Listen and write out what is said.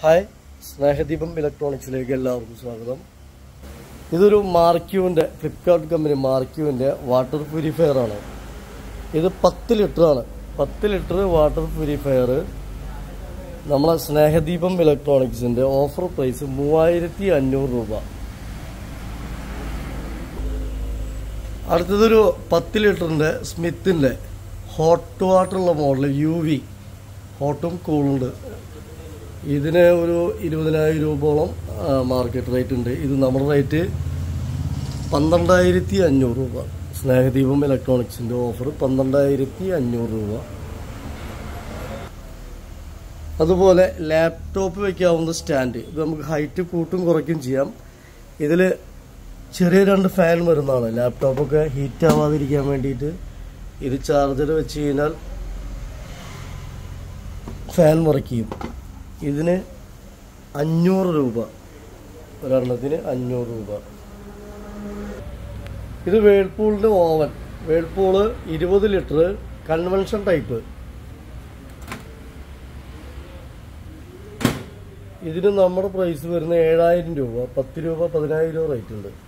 Hi സ്നേഹദീപം ഇലക്ട്രോണിക്സിലേക്ക് എല്ലാവർക്കും സ്വാഗതം. ഇതൊരു മാർക്യൂവിന്റെ ഫ്ലിപ്കാർട്ട് കമ്പനി മാർക്യൂവിന്റെ വാട്ടർ പ്യൂരിഫയർ ആണ്. ഇത് പത്ത് ലിറ്ററാണ് പത്ത് ലിറ്റർ വാട്ടർ പ്യൂരിഫയർ നമ്മളെ സ്നേഹദീപം ഇലക്ട്രോണിക്സിന്റെ ഓഫർ പ്രൈസ് മൂവായിരത്തി അഞ്ഞൂറ് രൂപ. അടുത്തതൊരു പത്ത് ലിറ്ററിന്റെ സ്മിത്തിന്റെ ഹോട്ട് വാട്ടറുള്ള മോഡൽ യു വി ഹോട്ടും കൂളുണ്ട് ഇതിന് ഒരു ഇരുപതിനായിരം രൂപയോളം മാർക്കറ്റ് റേറ്റ് ഉണ്ട്. ഇത് നമ്മുടെ റേറ്റ് പന്ത്രണ്ടായിരത്തി അഞ്ഞൂറ് രൂപ. സ്നേഹദീപം ഇലക്ട്രോണിക്സിന്റെ ഓഫർ പന്ത്രണ്ടായിരത്തി അഞ്ഞൂറ് രൂപ. അതുപോലെ ലാപ്ടോപ്പ് വയ്ക്കാവുന്ന സ്റ്റാൻഡ് ഇത് നമുക്ക് ഹൈറ്റ് കൂട്ടും കുറയ്ക്കും ചെയ്യാം. ഇതിൽ ചെറിയ രണ്ട് ഫാൻ വരുന്നതാണ്. ലാപ്ടോപ്പൊക്കെ ഹീറ്റ് ആവാതിരിക്കാൻ വേണ്ടിയിട്ട് ഇത് ചാർജർ വെച്ച് കഴിഞ്ഞാൽ ഫാൻ മുറയ്ക്കും ഇതിന് അഞ്ഞൂറ് രൂപ. ഒരെണ്ണത്തിന് അഞ്ഞൂറ് രൂപ. ഇത് വേൾപൂളിന്റെ ഓവൻ. വേൾപൂൾ ഇരുപത് ലിറ്റർ കൺവെൻഷൻ ടൈപ്പ്. ഇതിന് നമ്മുടെ പ്രൈസ് വരുന്ന ഏഴായിരം രൂപ. പത്ത് രൂപ പതിനായിരം രൂപ റേറ്റ് ഉണ്ട്.